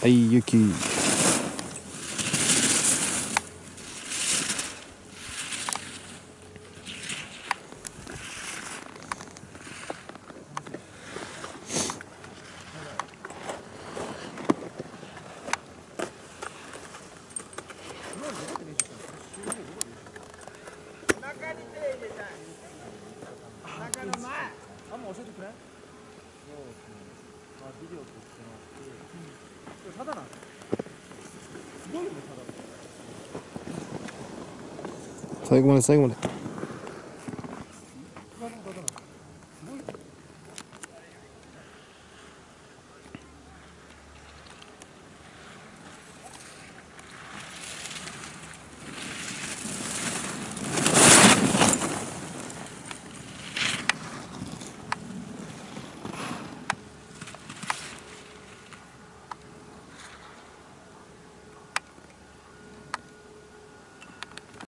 はい雪あんま教えてくれそうですねまあビデオ撮ってもらって、これ。ただな。んすごいよねただ最後まで最後まで。